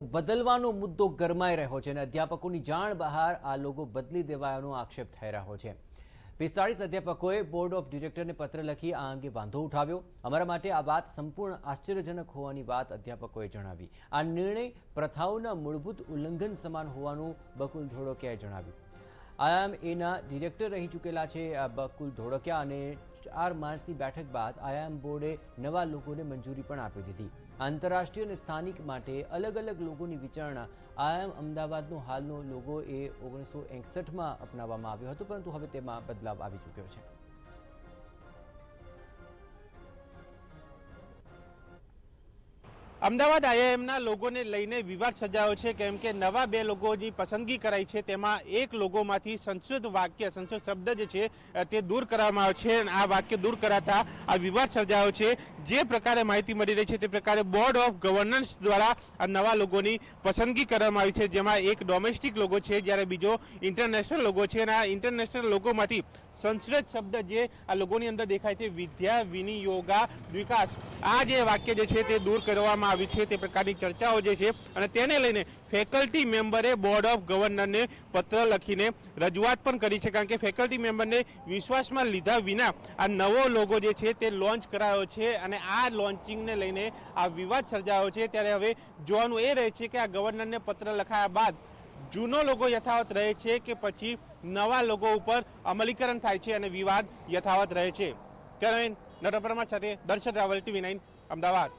બદલવાનો મુદ્દો ગરમાઈ રહ્યો છે અને અધ્યાપકોની જાણ બહાર આ લોગો બદલી દેવાનો આક્ષેપ થઈ રહ્યો છે. પિસ્તાળીસ અધ્યાપકોએ બોર્ડ ઓફ ડિરેક્ટરને પત્ર લખી આ અંગે વાંધો ઉઠાવ્યો. અમારા માટે આ વાત સંપૂર્ણ આશ્ચર્યજનક હોવાની વાત અધ્યાપકોએ જણાવી. આ નિર્ણય પ્રથાઓના મૂળભૂત ઉલ્લંઘન સમાન હોવાનું બકુલ ધોળકિયાએ જણાવ્યું. આયામ એના ડિરેક્ટર રહી ચૂકેલા છે બકુલ ધોળકિયા અને ચાર માર્ચની બેઠક બાદ આયામ બોર્ડે નવા લોકોને મંજૂરી પણ આપી દીધી. આંતરરાષ્ટ્રીય અને સ્થાનિક માટે અલગ અલગ લોગોની વિચારણા આયામ અમદાવાદનો હાલનો લોગો એ ઓગણીસો એકસઠમાં અપનાવવામાં આવ્યો હતો, પરંતુ હવે તેમાં બદલાવ આવી ચૂક્યો છે. અમદાવાદ આઈઆઈએમના લોગોને લઈને વિવાદ સર્જાયો છે, કેમ કે નવા બે લોગોની પસંદગી કરાઈ છે, તેમાં એક લોગોમાંથી સંસ્કૃત વાક્ય, સંસ્કૃત શબ્દ જે છે તે દૂર કરવામાં આવ્યો છે અને આ વાક્ય દૂર કરાતા આ વિવાદ સર્જાયો છે. જે પ્રકારે માહિતી મળી રહી છે, તે પ્રકારે બોર્ડ ઓફ ગવર્નન્સ દ્વારા આ નવા લોગોની પસંદગી કરવામાં આવી છે, જેમાં એક ડોમેસ્ટિક લોગો છે, જ્યારે બીજો ઇન્ટરનેશનલ લોગો છે અને આ ઇન્ટરનેશનલ લોગોમાંથી સંસ્કૃત શબ્દ જે આ લોગોની અંદર દેખાય છે, વિદ્યા વિનિયોગા વિકાસ આ જે વાક્ય જે છે, તે દૂર કરવામાં આવ્યું છે તે પ્રકારની ચર્ચાઓ જે છે અને તેને લઈને ફેકલ્ટી મેમ્બરે બોર્ડ ઓફ ગવર્નરને પત્ર લખીને રજૂઆત પણ કરી છે કારણ કે ફેકલ્ટી મેમ્બરને વિશ્વાસમાં લીધા વિના આ નવો લોગો જે છે તે લોન્ચ કરાયો છે અને આ લોન્ચિંગને લઈને આ વિવાદ સર્જાયો છે. ત્યારે હવે જોવાનું એ રહે છે કે આ ગવર્નરને પત્ર લખાયા બાદ જૂનો લોગો યથાવત રહે છે કે પછી નવા લોગો ઉપર અમલીકરણ થાય છે અને વિવાદ યથાવત રહે છે. કેમેરામેન નટપરમા સાથે દર્શન રાવલ ટીવી નાઇન, અમદાવાદ.